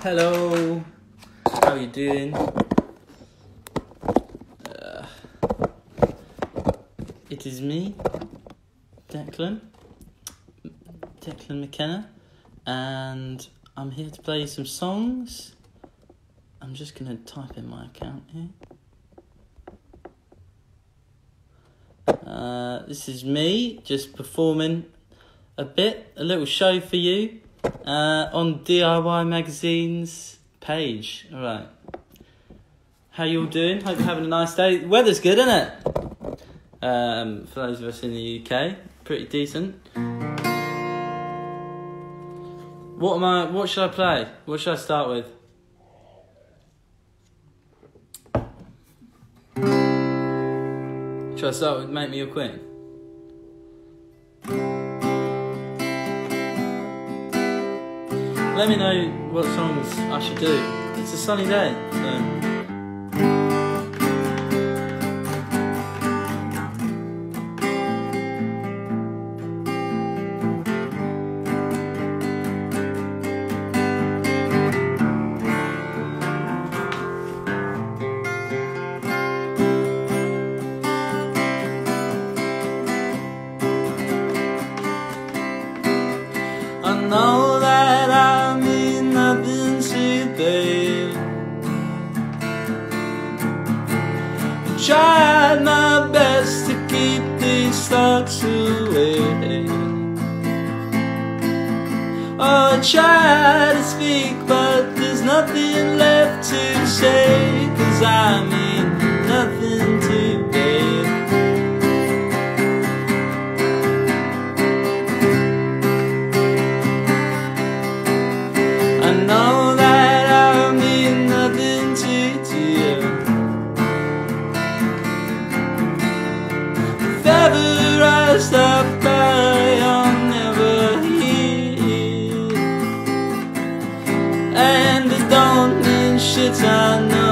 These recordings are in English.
Hello. How you doing? Uh, it is me, Declan. Declan McKenna, and I'm here to play some songs. I'm just gonna type in my account here. Uh, this is me just performing a bit, a little show for you uh, on DIY Magazine's page. All right. How you all doing? Hope you're having a nice day. Weather's good, isn't it? Um, for those of us in the UK, pretty decent. What am I? What should I play? What should I start with? Should I start with "Make Me Your Queen"? Let me know what songs I should do. It's a sunny day, so. Mean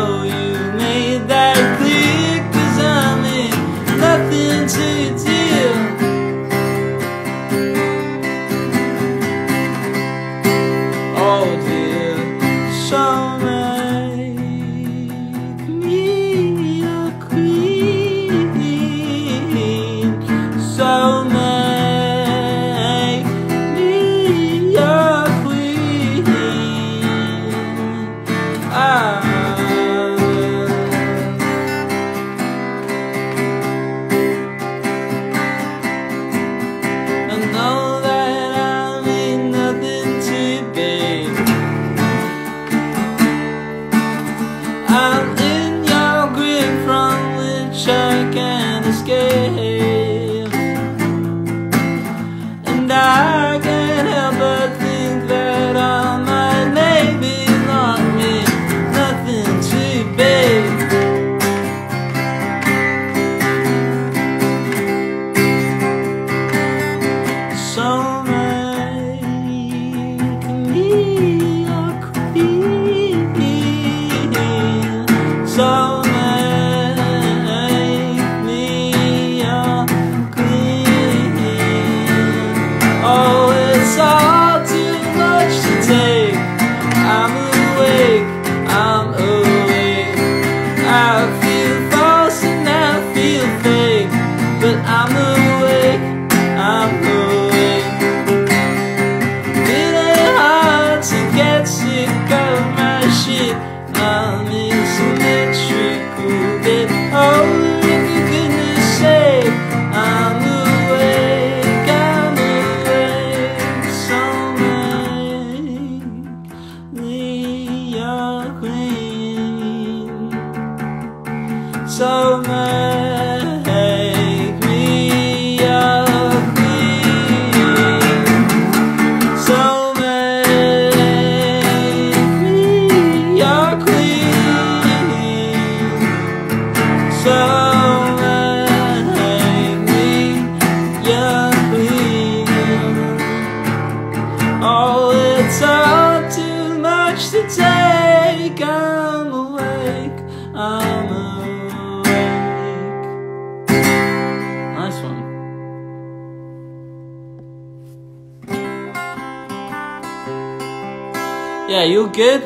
good.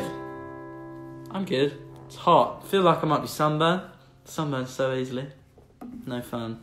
I'm good. It's hot. I feel like I might be sunburned. Sunburned so easily. No fun.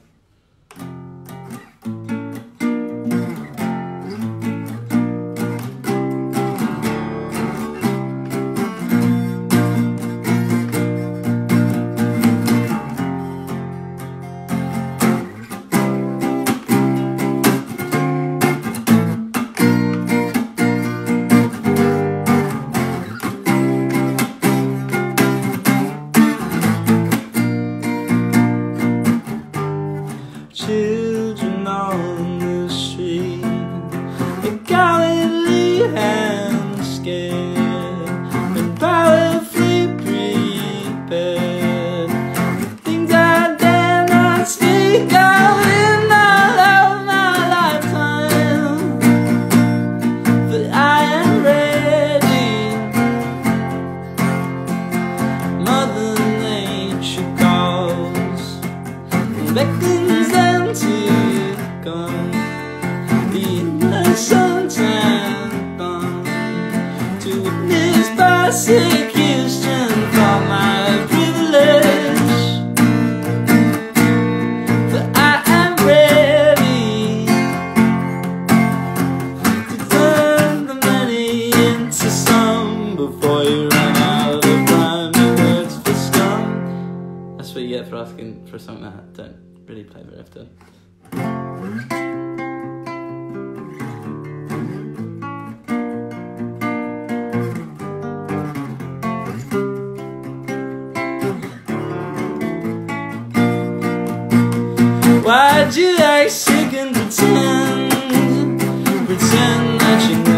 watching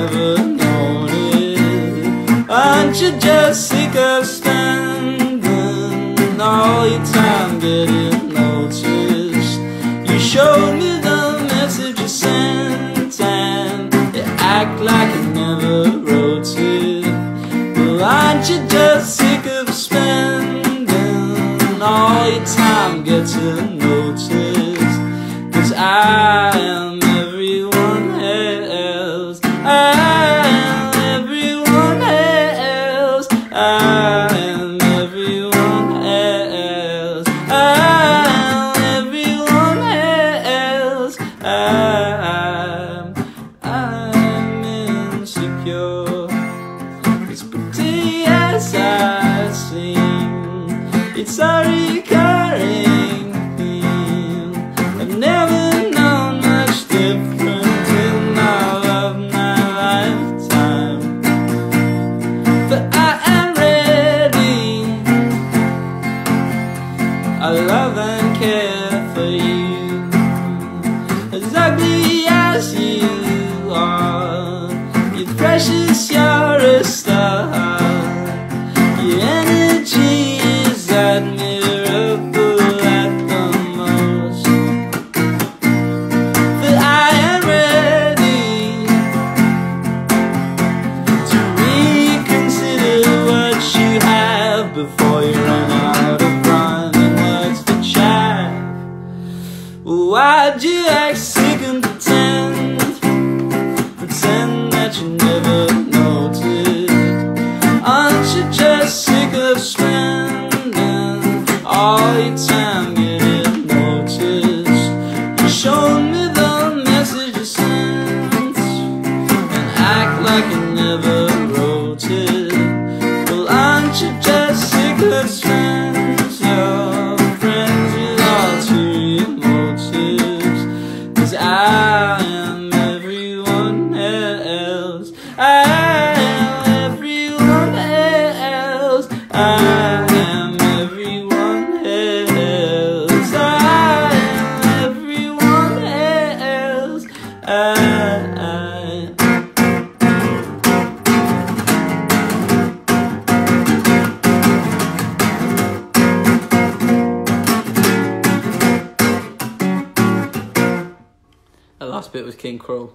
I am everyone else. I am everyone else. I, That last bit was King Crow.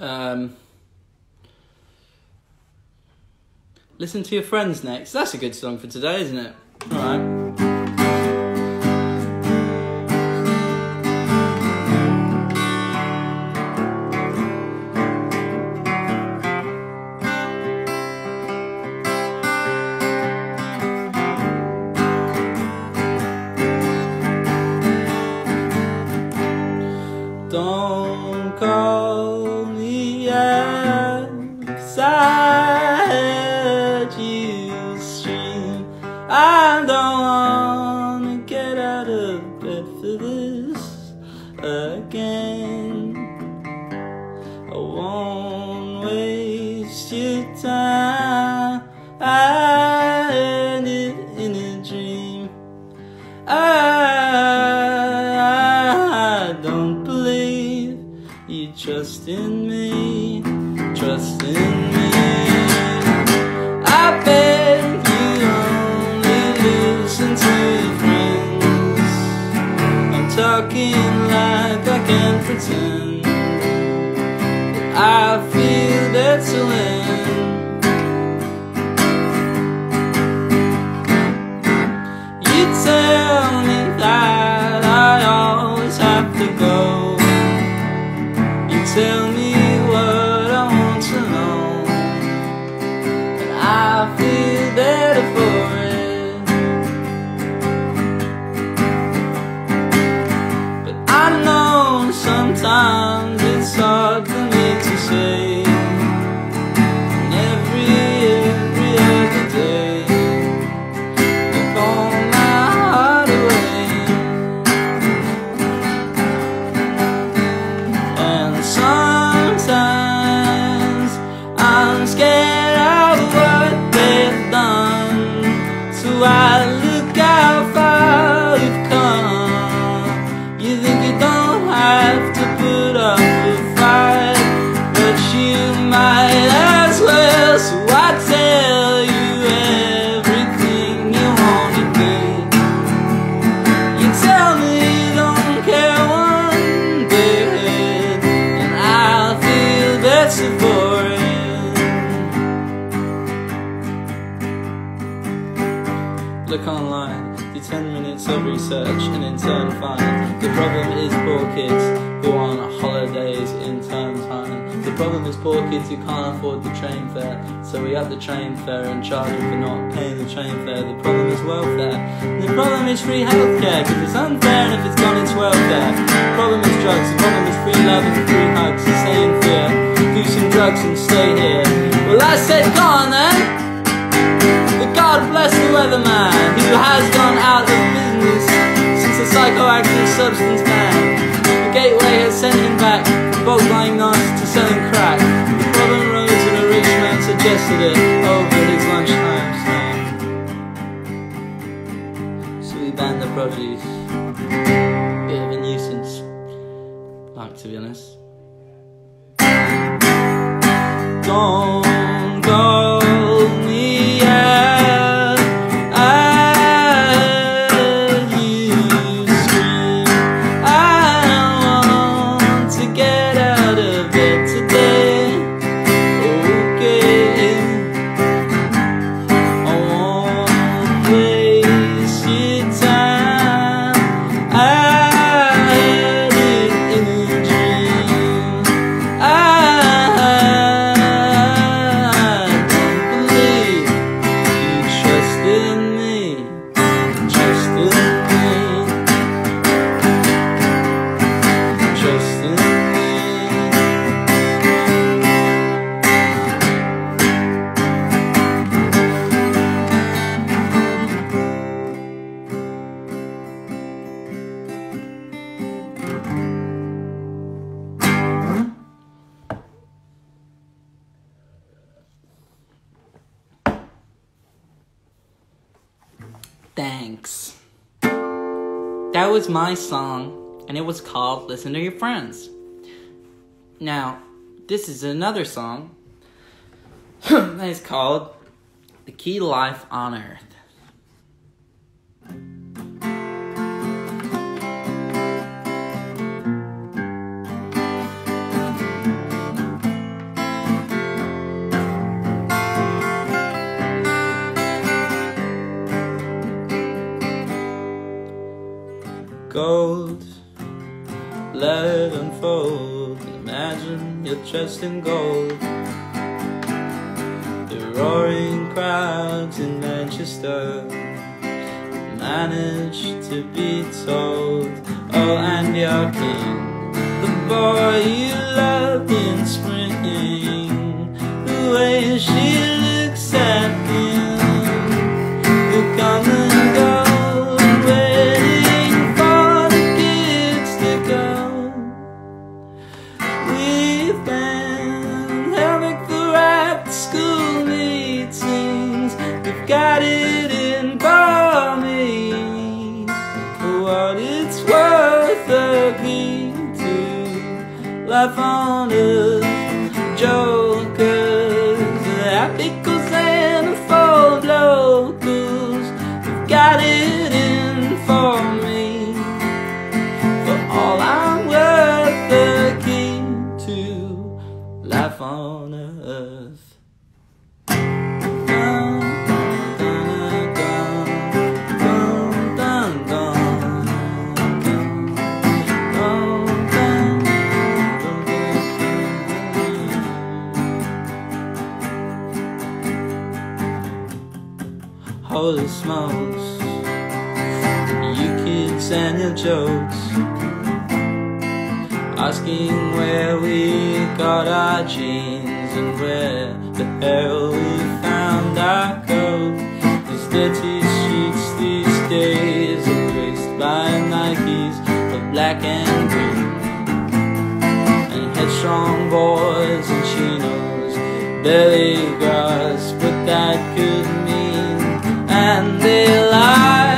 Um, listen to your friends next. That's a good song for today, isn't it? All right. This again. I won't waste your time. I ended in a dream. I, I don't believe you trust in that drugs and stay here. Well, I said, go on then. But God bless the weatherman who has gone out of business since the psychoactive substance ban. The gateway has sent him back from bulk buying knives to selling crack. The problem rose and a rich man suggested it oh, over his lunchtime snack. So we banned the produce. Bit of a nuisance, like to be honest. Don't was my song, and it was called Listen to Your Friends. Now, this is another song that is called The Key to Life on Earth. Let it unfold. Imagine you're dressed in gold. The roaring crowds in Manchester manage to be told, Oh, and your king, the boy you loved in spring, the way she looks at life on it. the smokes You kids and your jokes Asking where we got our jeans And where the hell we found our coat. These dirty sheets these days Are graced by Nikes of black and green. And headstrong boys and chinos Belly grass, but that could and they lie.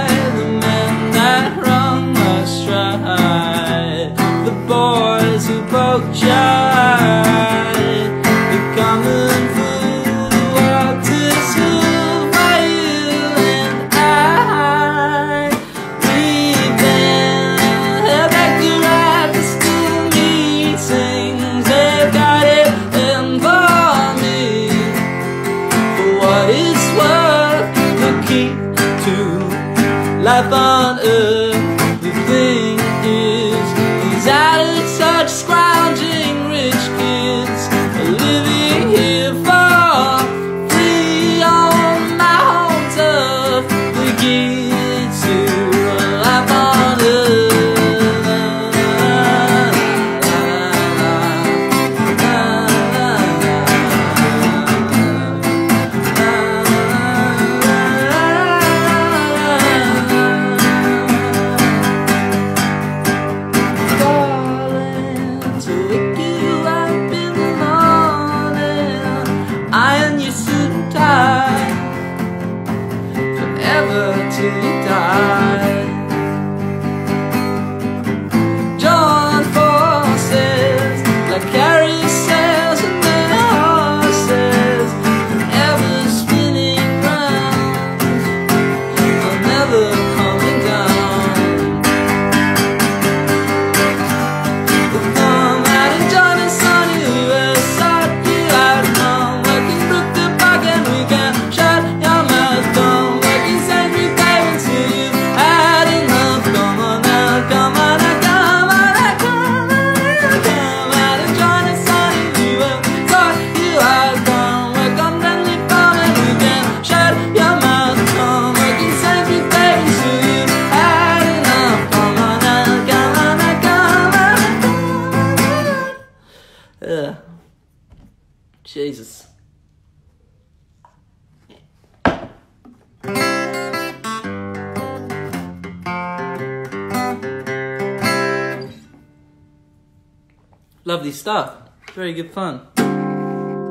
very good fun.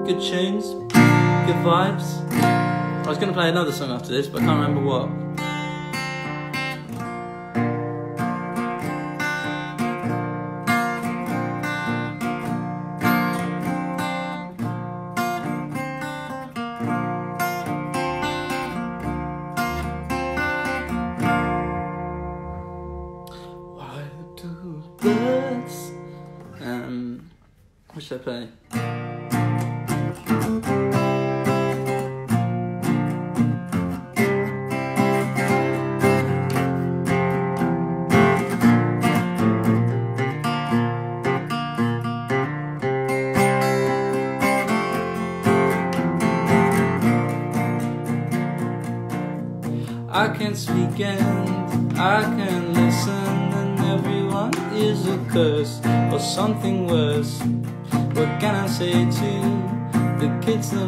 Good tunes, good vibes. I was going to play another song after this, but I can't remember what. I can speak and I can listen and everyone is a curse or something worse can I say to the kids that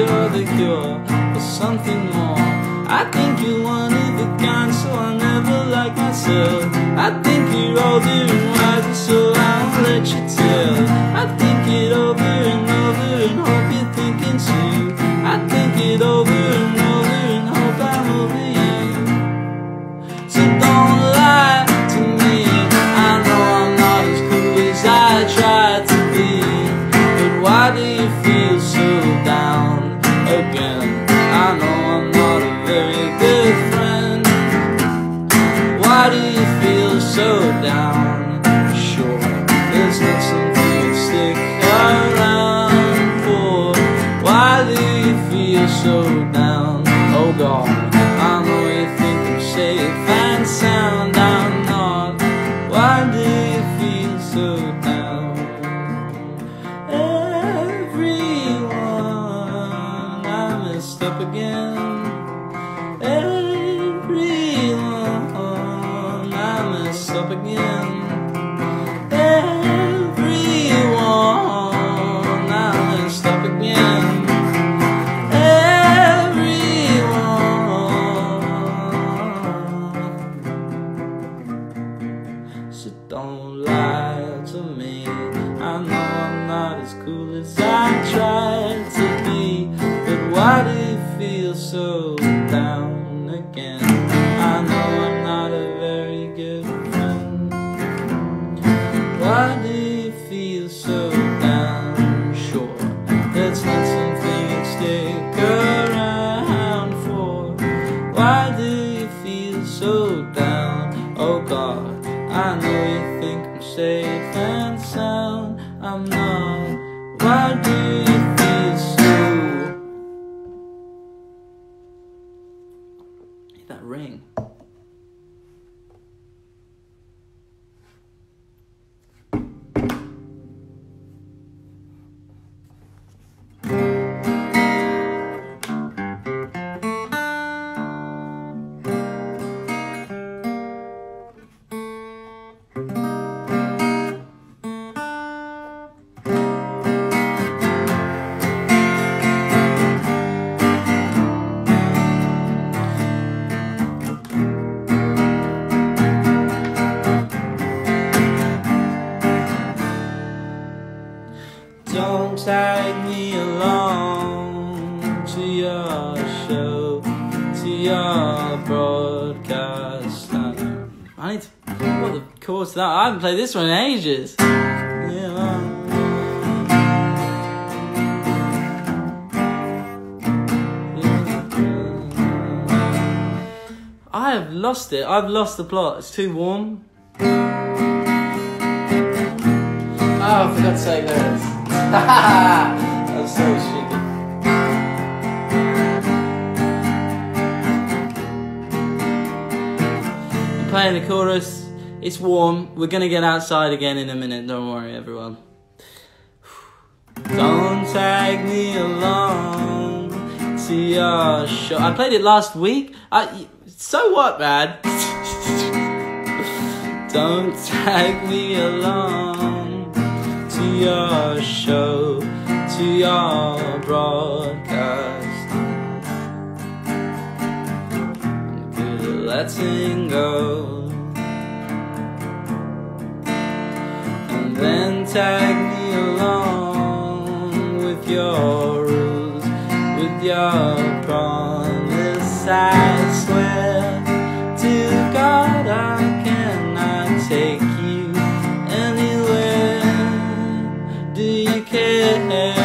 you're the cure for something more. I think you wanted the of kind so I never like myself. I think you're all doing well up again. haven't played this one in ages. I have lost it. I've lost the plot. It's too warm. Oh, forgot to say this. I'm so stupid. I'm playing the chorus. It's warm. We're gonna get outside again in a minute. Don't worry, everyone. Don't tag me along to your show. I played it last week. I, so what, man? Don't tag me along to your show, to your broadcast. Good at letting go. Then tag me along with your rules, with your promise. I swear to God I cannot take you anywhere. Do you care?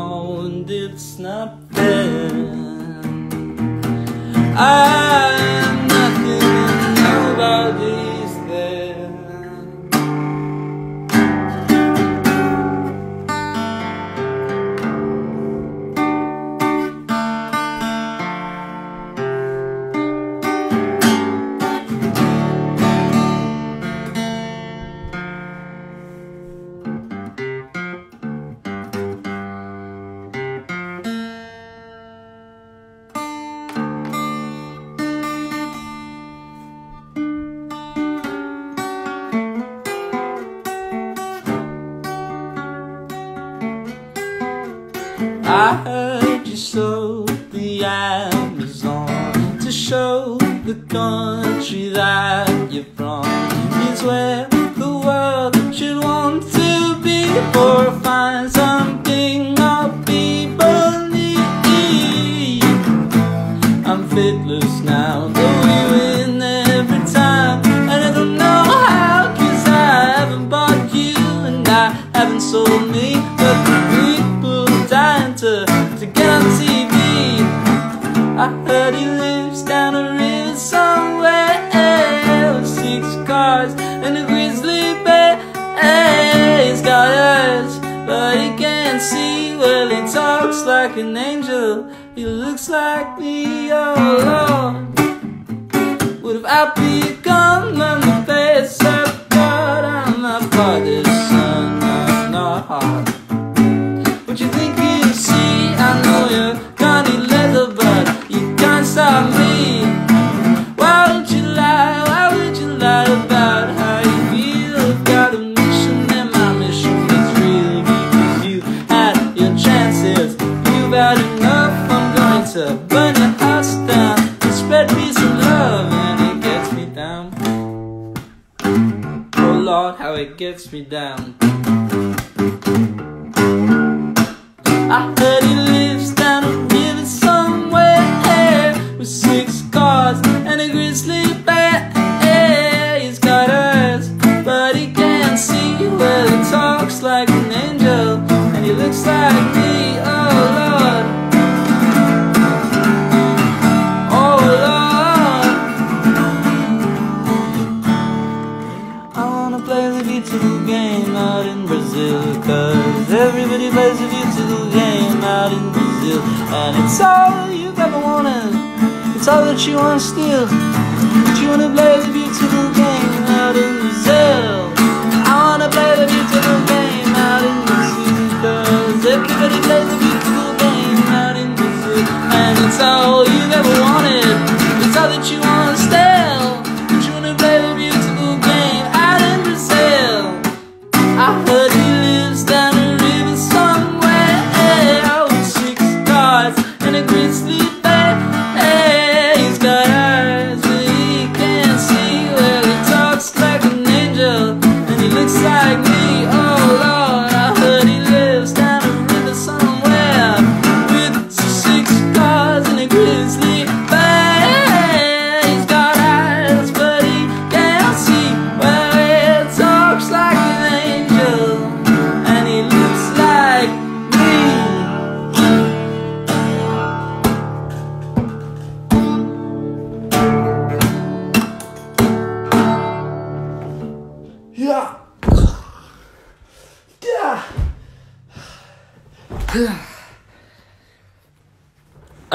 And it's not. I'm Sold me, but the people dying to to get on TV. I heard he lives down a river somewhere with six cars and a grizzly bear. He's got eyes, but he can't see. Well, he talks like an angel. He looks like me, oh me down. I heard he lives down a river somewhere with six cars and a grizzly bear. And it's all you've ever wanted. It's all that you want still. But you wanna play the beautiful game out in Brazil. I wanna play the beautiful game out in Brazil. Cause everybody plays the beautiful game out in Brazil. And it's all you've ever wanted. It's all that you want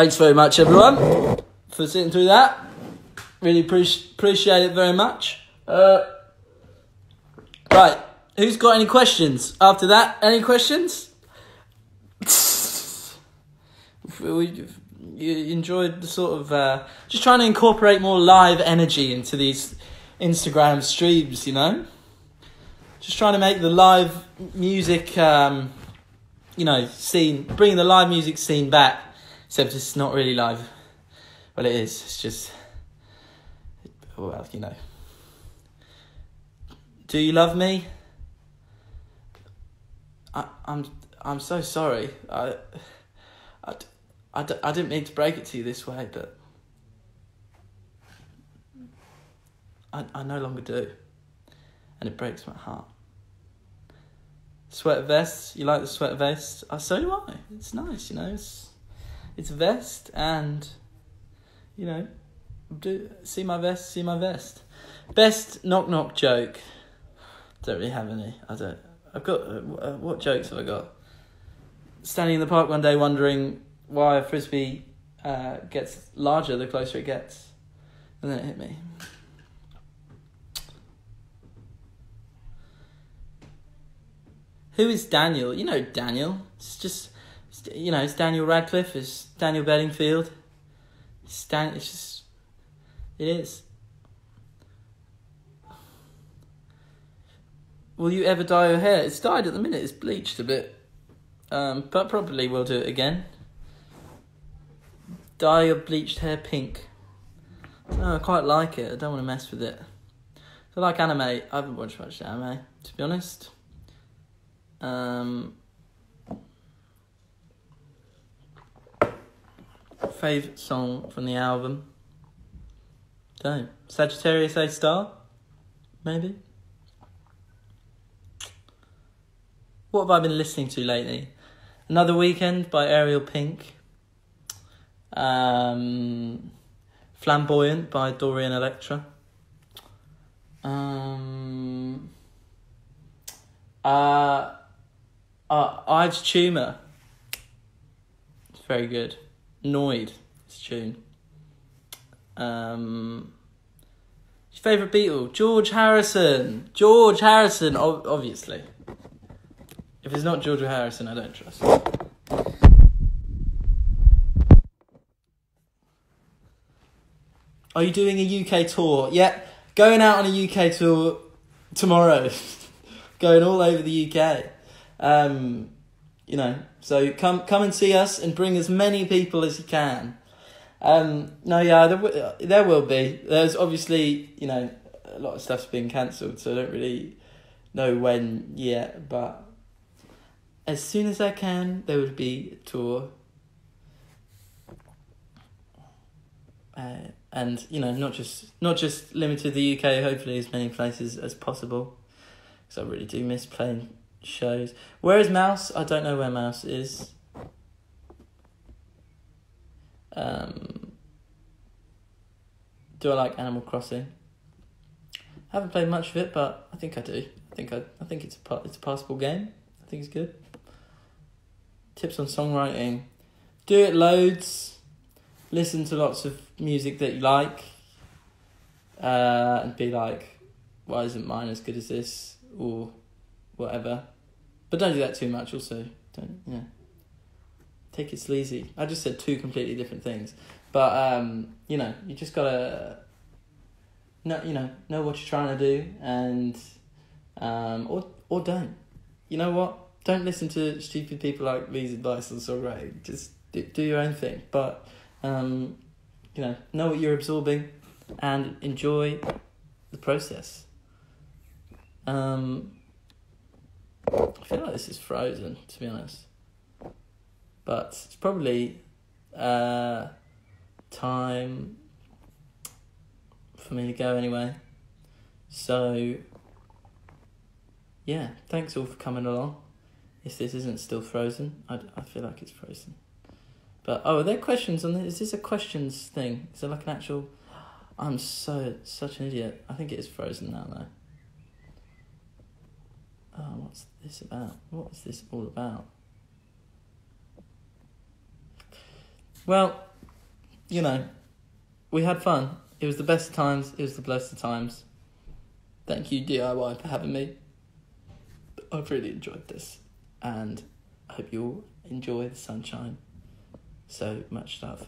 Thanks very much, everyone, for sitting through that. Really appreci- appreciate it very much. Uh, right, who's got any questions after that? Any questions? we, you enjoyed the sort of uh, just trying to incorporate more live energy into these Instagram streams, you know? Just trying to make the live music, um, you know, scene, bringing the live music scene back, except it's not really live. Well, it is, it's just, well, you know. Do you love me? I, I'm, I'm so sorry. I, I, I, I didn't mean to break it to you this way, but I, I no longer do. And it breaks my heart. Sweater vest, you like the sweater vest? Uh, so do I. It's nice, you know. It's it's vest and you know, do see my vest, see my vest. Best knock knock joke. Don't really have any. I don't. I've got uh, uh, what jokes have I got? Standing in the park one day, wondering why a frisbee uh, gets larger the closer it gets, and then it hit me. Who is Daniel? You know Daniel. It's just, you know, it's Daniel Radcliffe. It's Daniel Bedingfield. It's, Dan, it's just, it is. Will you ever dye your hair? It's dyed at the minute. It's bleached a bit, um, but probably we'll do it again. Dye your bleached hair pink. No, I quite like it. I don't want to mess with it. I like anime. I haven't watched much anime, to be honest. Um, favourite song from the album? Don't. Sagittarius A Star? Maybe? What have I been listening to lately? Another Weekend by Ariel Pink. Um, Flamboyant by Dorian Electra. Um, uh, uh, Yves Tumor. It's very good. Noid. It's tune. Um, your favourite Beatle? George Harrison. George Harrison, obviously. If it's not George Harrison, I don't trust. Are you doing a UK tour? Yeah, going out on a UK tour tomorrow. going all over the UK. Um, you know, so come come and see us and bring as many people as you can. Um, no, yeah, there, there will be. There's obviously, you know, a lot of stuff's been cancelled, so I don't really know when yet, but as soon as I can, there will be a tour. Uh, and you know, not just not just limited to the UK. Hopefully, as many places as possible, because I really do miss playing shows. Where is Mouse? I don't know where Mouse is. Um, do I like Animal Crossing? I haven't played much of it, but I think I do. I think I, I think it's a it's a passable game. I think it's good. Tips on songwriting: do it loads. Listen to lots of music that you like, uh, and be like, "Why isn't mine as good as this?" or whatever. But don't do that too much. Also, don't know? Take it sleazy. I just said two completely different things, but um, you know, you just gotta know, you know, know what you're trying to do, and um, or or don't. You know what? Don't listen to stupid people like these advice on songwriting. Just do, do your own thing, but um, you know, know what you're absorbing, and enjoy the process. Um, I feel like this is frozen, to be honest. But it's probably uh, time for me to go anyway. So, yeah, thanks all for coming along. If this isn't still frozen, I, I feel like it's frozen. But, oh, are there questions on this? Is this a questions thing? Is it like an actual. I'm so, such an idiot. I think it is frozen now, though oh, what's this about? What is this all about? Well, you know, we had fun. It was the best of times, it was the blessed of times. Thank you, DIY, for having me. I've really enjoyed this, and I hope you all enjoy the sunshine. So much love.